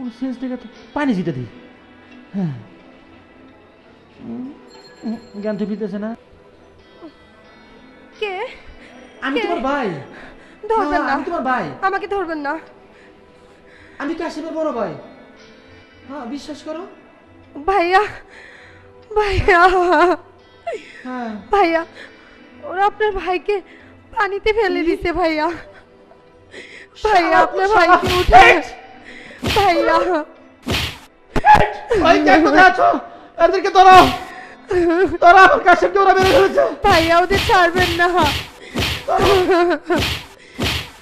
ও sense থেকে পানি ছিটে দিই হ্যাঁ। জ্ঞান তো ফিরতেছে না। কে? আমি তোমার ভাই। ধরবেন হ্যাঁ, না। আমি তোমার ভাই। আমাকে ধরবেন না। আমি কাশিমের বড় ভাই। হ্যাঁ বিশ্বাস করো। ভাইয়া ভাইয়া। হ্যাঁ। ভাইয়া ওরা আপনার ভাইকে পানিতে ফেলে দিছে ভাইয়া। ভাইয়া আপনার ভাইকে উঠে ভাইয়া। ভাই কে কোথায় আছো? এদেরকে ধরো। ধরো আমার কাশিমকে ওরা মেরে ফেলেছে। ভাইয়া ওদের ছাড়বেন না।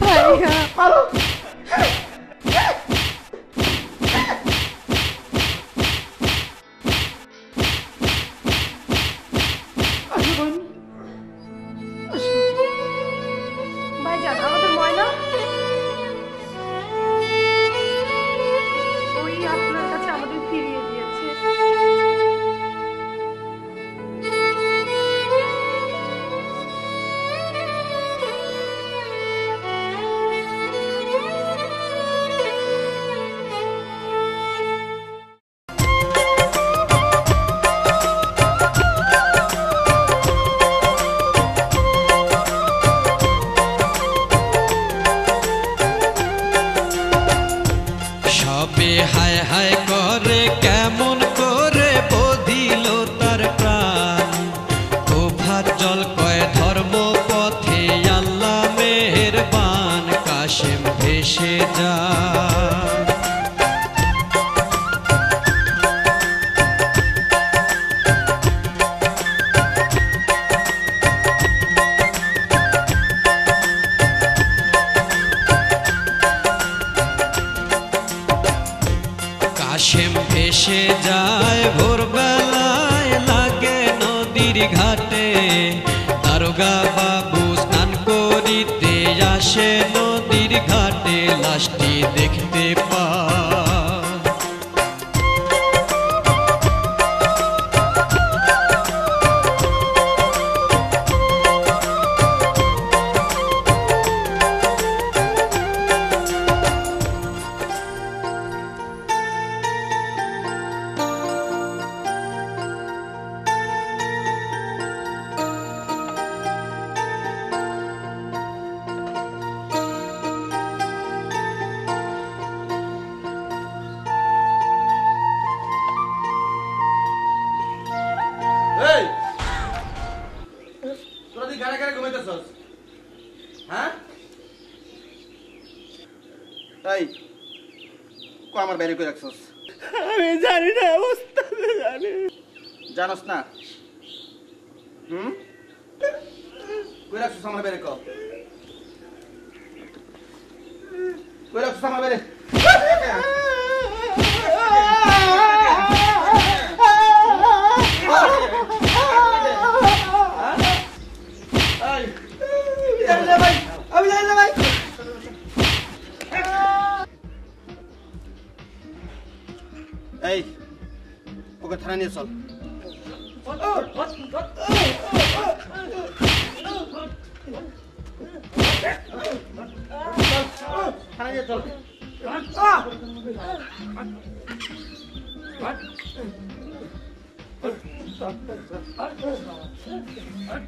ভাইয়া। দারোগা বাবু স্নান করিতে আসে নদীর ঘাটে লাশটি দেখতে পায়। এই কো আমার বাইরে কই রাখছস? আমি জানি না অবস্থা জানি। জানোস না? হুম? কই রাখছস আমার বাইরে কো? কই রাখছস আমার বাইরে? Hey, poka tharan yesol. What? What? What? What? Tharan yesol. What? What? What? What? What?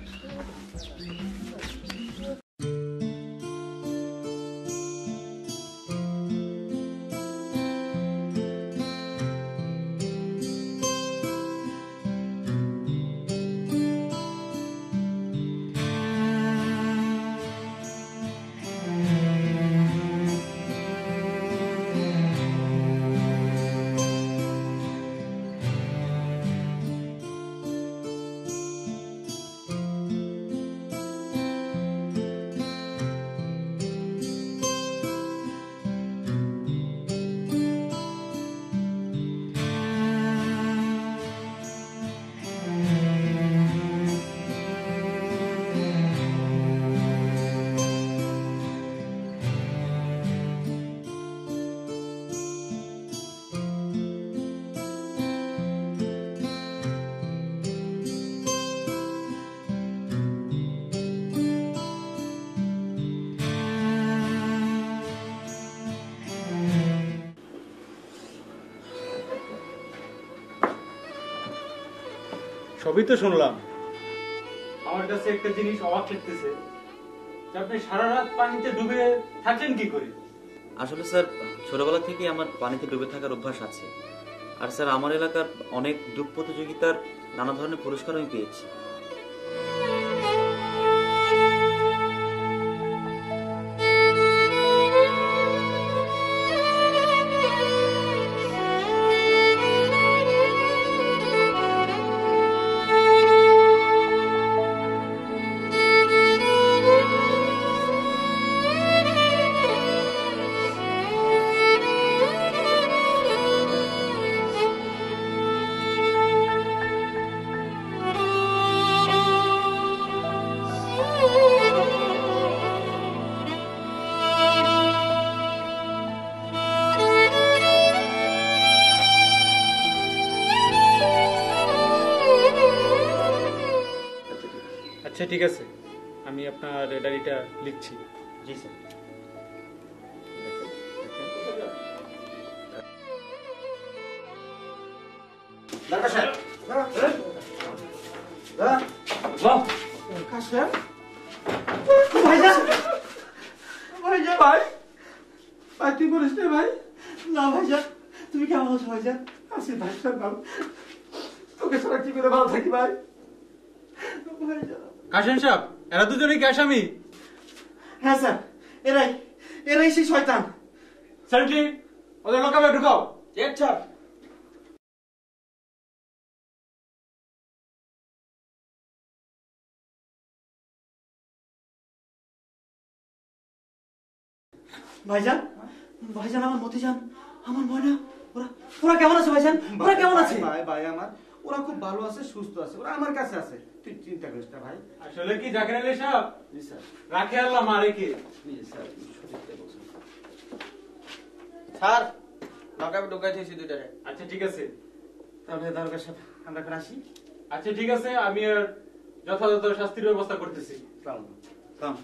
সবই তো শুনলাম। আমার কাছে একটা জিনিস অবাক লাগতেছে। যে আপনি সারা রাত পানিতে ডুবে থাকলেন কি করে? আসলে স্যার ছোটবেলা থেকেই আমার পানিতে ডুবে থাকার অভ্যাস আছে। আর স্যার আমার এলাকার অনেক ডুব প্রতিযোগিতার নানা ধরনের পুরস্কার আমি পেয়েছি। আচ্ছা ঠিক আছে। আমি আপনার ডায়েরিটা লিখছি। জি স্যার। ভাই ভাই তুই ভাই? না ভাইজান তুমি কেমন আছো ভাইজান আছি ভাই তোকে ছাড়া কি করে ভালো থাকি ভাই? ভাইজান কাশেম সাহেব এরা দুজনে কি আসামি? হ্যাঁ স্যার এরাই এরাই সেই শয়তান। স্যারটি ওদের লোকাবে ঢুকাও। স্যার ভাইজান ভাইজান আমার মতি যান আমার ময়না ওরা ওরা কেমন আছে ভাইজান? ওরা কেমন আছে? ভাই ভাই আমার ওরা খুব ভালো আছে সুস্থ আছে ওরা আমার কাছে আছে। তুই চিন্তা করিস না ভাই। আসলে কি জাকির আলী সাহেব? জি স্যার। রাখে আল্লাহ মারে কি জি স্যার লকাপে ঢুকাইছি দুইটারে আচ্ছা ঠিক আছে। তাহলে দরকার সাহেব আমরা এখন আসি। আচ্ছা ঠিক আছে আমি আর যথাযথ শাস্তির ব্যবস্থা করতেছি। সালাম সালাম।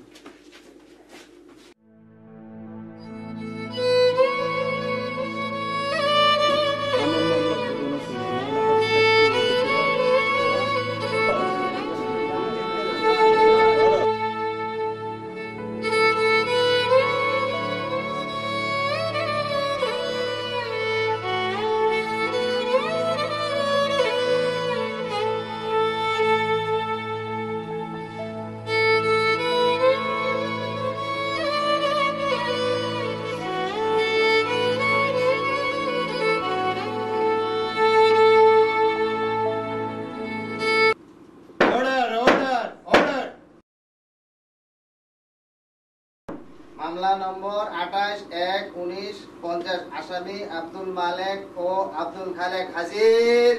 মামলা নম্বর আঠাশ, এক, উনিশ, পঞ্চাশ। আসামি আব্দুল মালেক ও আব্দুল খালেক হাজির।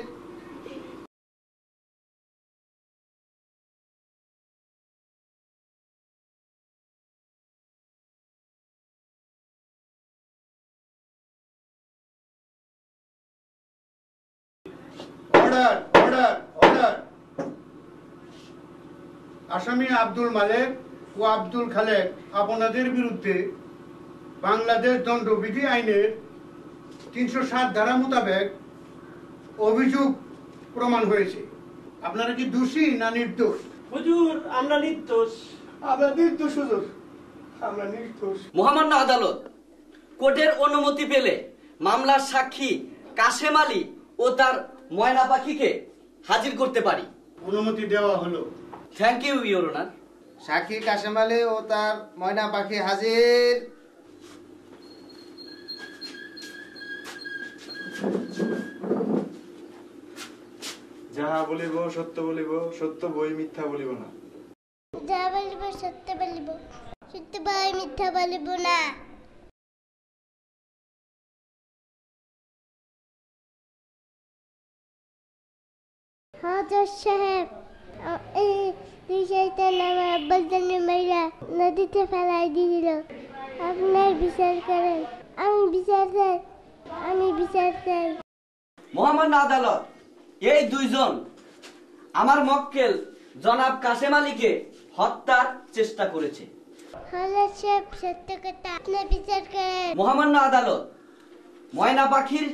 আসামি আব্দুল মালেক ও আব্দুল খালেক আপনাদের বিরুদ্ধে বাংলাদেশ দণ্ডবিধি আইনের তিনশো সাত ধারা মোতাবেক অভিযোগ প্রমাণ হয়েছে। আপনারা কি দোষী না নির্দোষ? হুজুর আমরা নির্দোষ। আমরা নির্দোষ হুজুর। আমরা নির্দোষ। মহামান্য আদালত কোর্টের অনুমতি পেলে মামলার সাক্ষী কাশেম আলী ও তার ময়না পাখিকে হাজির করতে পারি। অনুমতি দেওয়া হলো। থ্যাংক ইউ অনার সাক্ষী কাশেম আলী ও তার ময়না পাখি হাজির। যাহা বলিব সত্য বলিব সত্য বই মিথ্যা বলিব না। যা বলিব সত্য বলিব সত্য বই মিথ্যা বলিব না। হ্যাঁ জজ সাহেব এই শয়তান আমার আব্বাস জানের মাইরা নদীতে ফেলাই দিয়েছিল। আপনার বিচার করেন। আমি বিচার চাই। আমি বিচার চাই। মহামান্য আদালত এই দুইজন আমার মক্কেল জনাব কাশেম আলীকে হত্যার চেষ্টা করেছে। হ্যাঁ সাহেব সত্য কথা। আপনার বিচার করেন। মহামান্য আদালত ময়না পাখির